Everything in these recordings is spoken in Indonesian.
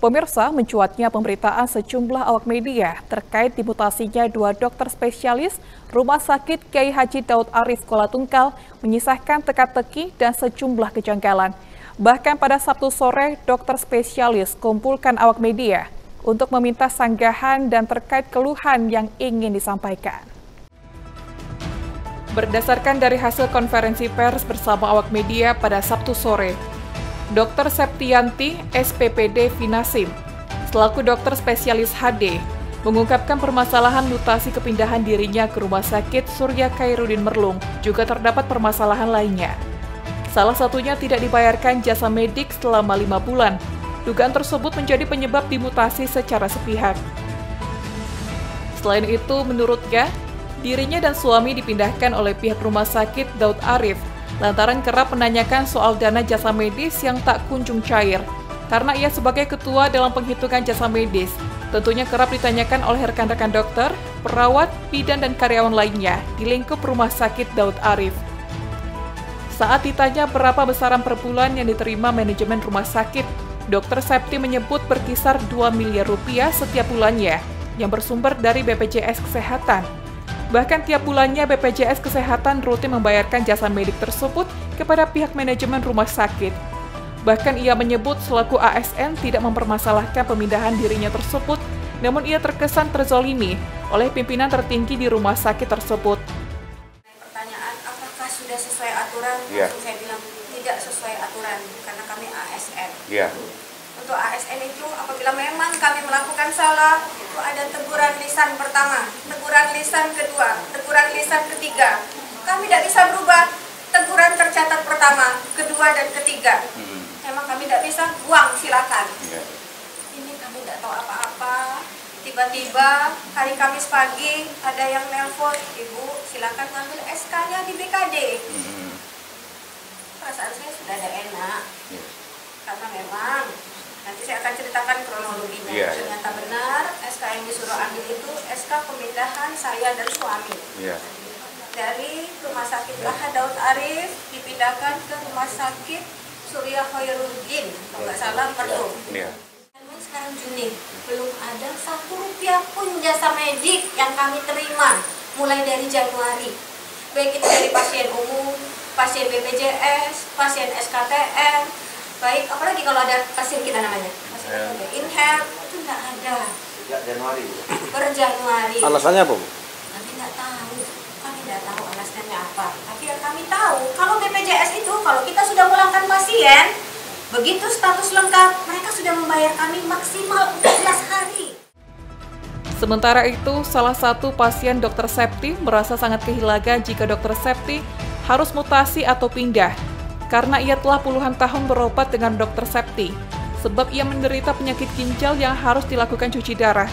Pemirsa, mencuatnya pemberitaan sejumlah awak media terkait dimutasinya dua dokter spesialis Rumah Sakit Kiai Haji Daud Arif Kuala Tungkal menyisahkan teka-teki dan sejumlah kejanggalan. Bahkan pada Sabtu sore, dokter spesialis kumpulkan awak media untuk meminta sanggahan dan terkait keluhan yang ingin disampaikan. Berdasarkan dari hasil konferensi pers bersama awak media pada Sabtu sore, Dr. Septianti, SPPD Finasim, selaku dokter spesialis HD, mengungkapkan permasalahan mutasi kepindahan dirinya ke Rumah Sakit Surya Kairudin Merlung, juga terdapat permasalahan lainnya. Salah satunya tidak dibayarkan jasa medik selama lima bulan. Dugaan tersebut menjadi penyebab dimutasi secara sepihak. Selain itu, menurutnya, dirinya dan suami dipindahkan oleh pihak rumah sakit Daud Arif lantaran kerap menanyakan soal dana jasa medis yang tak kunjung cair. Karena ia sebagai ketua dalam penghitungan jasa medis, tentunya kerap ditanyakan oleh rekan-rekan dokter, perawat, bidan, dan karyawan lainnya di lingkup rumah sakit Daud Arif. Saat ditanya berapa besaran per bulan yang diterima manajemen rumah sakit, Dr. Septi menyebut berkisar 2 miliar rupiah setiap bulannya yang bersumber dari BPJS Kesehatan Bahkan tiap bulannya BPJS Kesehatan rutin membayarkan jasa medik tersebut kepada pihak manajemen rumah sakit. Bahkan ia menyebut selaku ASN tidak mempermasalahkan pemindahan dirinya tersebut, namun ia terkesan terzolimi oleh pimpinan tertinggi di rumah sakit tersebut. Pertanyaan, apakah sudah sesuai aturan? Yeah. Saya bilang tidak sesuai aturan karena kami ASN. Yeah untuk ASN itu apabila memang kami melakukan salah itu ada teguran lisan pertama, teguran lisan kedua, teguran lisan ketiga. Kami tidak bisa berubah teguran tercatat pertama, kedua dan ketiga. Hmm. Memang kami tidak bisa buang silakan. Yeah. Ini kami tidak tahu apa-apa. Tiba-tiba hari Kamis pagi ada yang nelpon, ibu silakan ambil SK-nya di BKD. Hmm. Perasaan saya sudah ada enak, yeah. karena memang Nanti saya akan ceritakan kronologinya. Yeah. Ternyata benar SK yang disuruh ambil itu SK pemindahan saya dan suami. Yeah. Dari Rumah Sakit Laha Daud Arif dipindahkan ke Rumah Sakit Surya Khairuddin, kalau nggak salah perlu. Yeah. Sekarang Juni belum ada satu rupiah pun jasa medik yang kami terima mulai dari Januari. Baik itu dari pasien umum, pasien BPJS, pasien SKTM, baik apalagi kalau ada pasien kita namanya? Pasien yeah. Inhale itu nggak ada. Sejak Januari per Januari. Alasannya apa kami nggak tahu. Kami nggak tahu alasannya apa. Tapi yang kami tahu kalau BPJS itu kalau kita sudah pulangkan pasien begitu status lengkap mereka sudah membayar kami maksimal 14 hari. Sementara itu, salah satu pasien dokter Septi merasa sangat kehilangan jika dokter Septi harus mutasi atau pindah karena ia telah puluhan tahun berobat dengan dokter Septi, sebab ia menderita penyakit ginjal yang harus dilakukan cuci darah.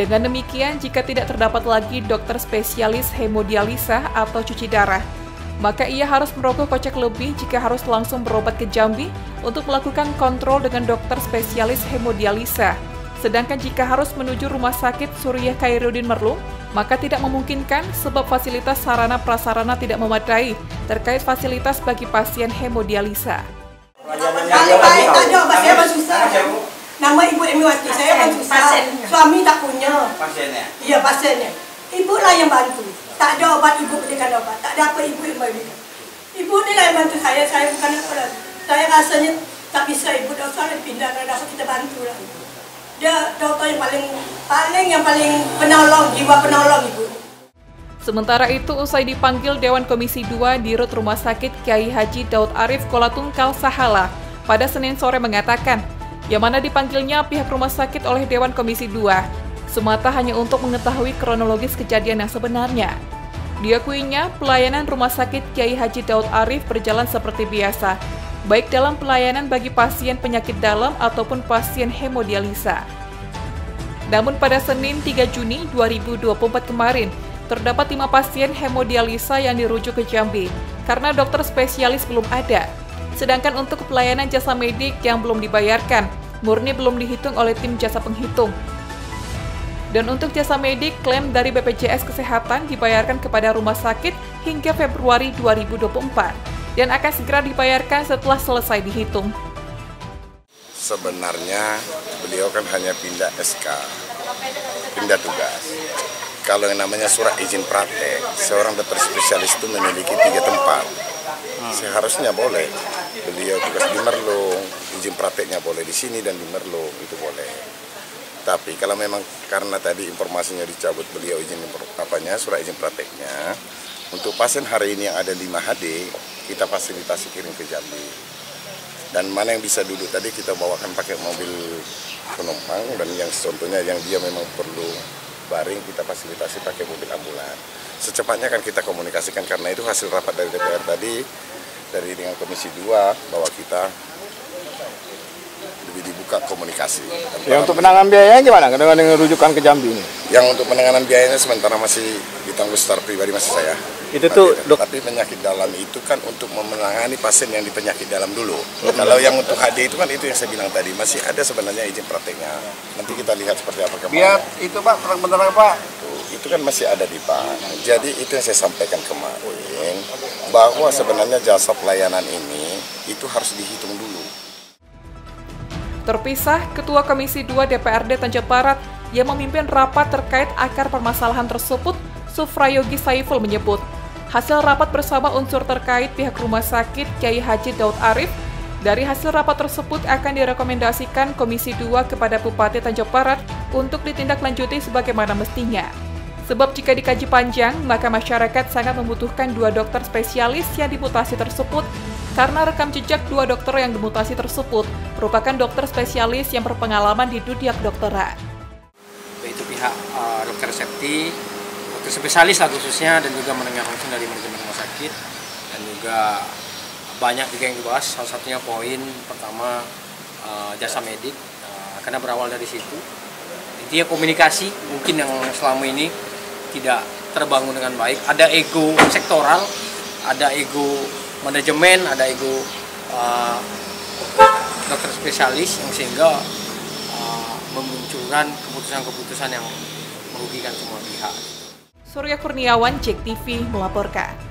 Dengan demikian, jika tidak terdapat lagi dokter spesialis hemodialisa atau cuci darah, maka ia harus merogoh kocek lebih jika harus langsung berobat ke Jambi untuk melakukan kontrol dengan dokter spesialis hemodialisa. Sedangkan jika harus menuju rumah sakit Surya Khairuddin Merlung, maka tidak memungkinkan sebab fasilitas sarana prasarana tidak memadai terkait fasilitas bagi pasien hemodialisa. Nama ibu Emiwati, saya pun susah. Suami tak punya. Pasiennya? Iya, pasiennya. Ibu lah yang bantu. Tak ada obat ibu berikan obat. Tak ada apa ibu yang berikan. Ibu ni lah yang bantu saya. Saya bukan apa lagi. Saya rasanya tak bisa ibu dosa pindah. Dapat kita bantu lah dia dokter yang paling paling yang paling penolong jiwa penolong ibu. Sementara itu, usai dipanggil Dewan Komisi 2 di Rut Rumah Sakit Kiai Haji Daud Arif Kuala Tungkal Sahala pada Senin sore mengatakan, yang mana dipanggilnya pihak rumah sakit oleh Dewan Komisi 2, semata hanya untuk mengetahui kronologis kejadian yang sebenarnya. Diakuinya, pelayanan rumah sakit Kiai Haji Daud Arif berjalan seperti biasa, baik dalam pelayanan bagi pasien penyakit dalam ataupun pasien hemodialisa. Namun pada Senin 3 Juni 2024 kemarin, terdapat lima pasien hemodialisa yang dirujuk ke Jambi karena dokter spesialis belum ada. Sedangkan untuk pelayanan jasa medik yang belum dibayarkan, murni belum dihitung oleh tim jasa penghitung. Dan untuk jasa medik, klaim dari BPJS Kesehatan dibayarkan kepada rumah sakit hingga Februari 2024 dan akan segera dibayarkan setelah selesai dihitung. Sebenarnya beliau kan hanya pindah SK, pindah tugas. Kalau yang namanya surat izin praktek, seorang dokter spesialis itu memiliki tiga tempat. Seharusnya boleh. Beliau tugas di Merlung, izin prakteknya boleh di sini dan di Merlung, itu boleh. Tapi kalau memang karena tadi informasinya dicabut beliau izin apanya surat izin prakteknya, untuk pasien hari ini yang ada 5 HD, kita fasilitasi kirim ke Jambi. Dan mana yang bisa duduk tadi kita bawakan pakai mobil penumpang dan yang contohnya yang dia memang perlu baring kita fasilitasi pakai mobil ambulan. Secepatnya kan kita komunikasikan karena itu hasil rapat dari DPR tadi dari dengan Komisi 2 bahwa kita lebih dibuka komunikasi. Ya untuk penanganan biayanya gimana dengan, dengan rujukan ke Jambi ini? Yang untuk penanganan biayanya sementara masih ditanggung secara pribadi masih saya. Itu tuh tapi, dok tapi penyakit dalam itu kan untuk menangani pasien yang di penyakit dalam dulu. Kalau yang untuk HD itu kan itu yang saya bilang tadi masih ada sebenarnya izin prakteknya. Nanti kita lihat seperti apa kemarin. biar itu Pak terang-benderang Pak itu kan masih ada di Pak. Jadi itu yang saya sampaikan kemarin bahwa sebenarnya jasa pelayanan ini itu harus dihitung dulu. Terpisah, Ketua Komisi 2 DPRD Tanjung Barat yang memimpin rapat terkait akar permasalahan tersebut, Sufrayogi Saiful menyebut, hasil rapat bersama unsur terkait pihak rumah sakit Kiai Haji Daud Arif dari hasil rapat tersebut akan direkomendasikan Komisi 2 kepada Bupati Tanjung Barat untuk ditindaklanjuti sebagaimana mestinya. Sebab jika dikaji panjang, maka masyarakat sangat membutuhkan dua dokter spesialis yang dimutasi tersebut karena rekam jejak dua dokter yang dimutasi tersebut merupakan dokter spesialis yang berpengalaman di dunia kedokteran. Yaitu pihak uh, dokter septi, dokter spesialis lah khususnya dan juga mendengar langsung dari manajemen rumah sakit. Dan juga banyak juga yang dibahas salah satunya poin pertama uh, jasa medik. Uh, karena berawal dari situ intinya komunikasi mungkin yang selama ini tidak terbangun dengan baik. Ada ego sektoral ada ego manajemen ada ego uh, dokter spesialis yang sehingga uh, memunculkan keputusan-keputusan yang merugikan semua pihak. Surya Kurniawan, Cek TV melaporkan.